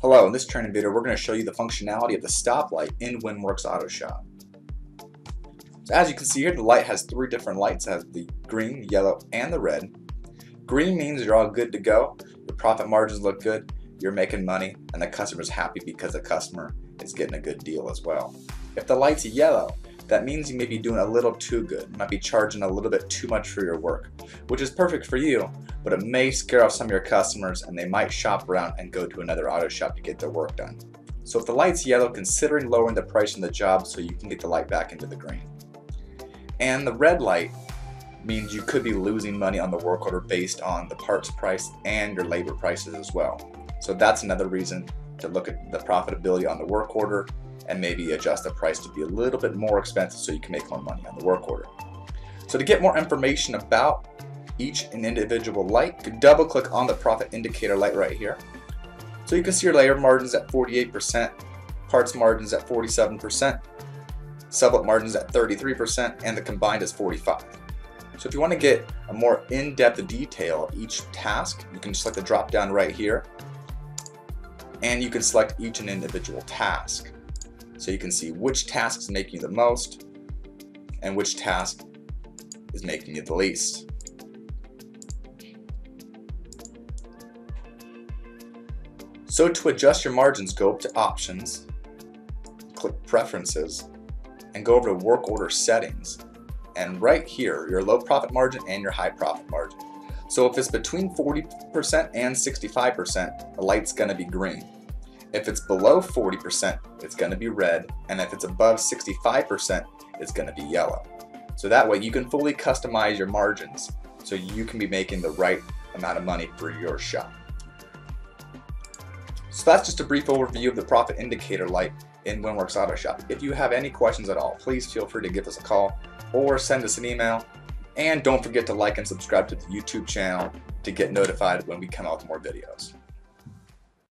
Hello, in this training video we're going to show you the functionality of the stoplight in WinWorks AutoShop. So as you can see here the light has three different lights. It has the green, yellow, and the red. Green means you're all good to go, your profit margins look good, you're making money, and the customer's happy because the customer is getting a good deal as well. If the light's yellow, that means you may be doing a little too good. Might be charging a little bit too much for your work, which is perfect for you, but it may scare off some of your customers and they might shop around and go to another auto shop to get their work done. So if the light's yellow, considering lowering the price on the job so you can get the light back into the green. And the red light means you could be losing money on the work order based on the parts price and your labor prices as well. So that's another reason to look at the profitability on the work order and maybe adjust the price to be a little bit more expensive so you can make more money on the work order. So to get more information about each and individual light, you can double click on the profit indicator light right here. So you can see your labor margins at 48%, parts margins at 47%, sublet margins at 33%, and the combined is 45. So if you want to get a more in-depth detail of each task, you can select the drop down right here, and you can select each and individual task. So you can see which task is making you the most and which task is making you the least. So to adjust your margins, go up to Options, click Preferences, and go over to Work Order Settings. And right here, your low profit margin and your high profit margin. So if it's between 40% and 65%, the light's gonna be green. If it's below 40%, it's going to be red, and if it's above 65%, it's going to be yellow. So that way you can fully customize your margins so you can be making the right amount of money for your shop. So that's just a brief overview of the profit indicator light in WinWorks Auto Shop. If you have any questions at all, please feel free to give us a call or send us an email. And don't forget to like and subscribe to the YouTube channel to get notified when we come out with more videos.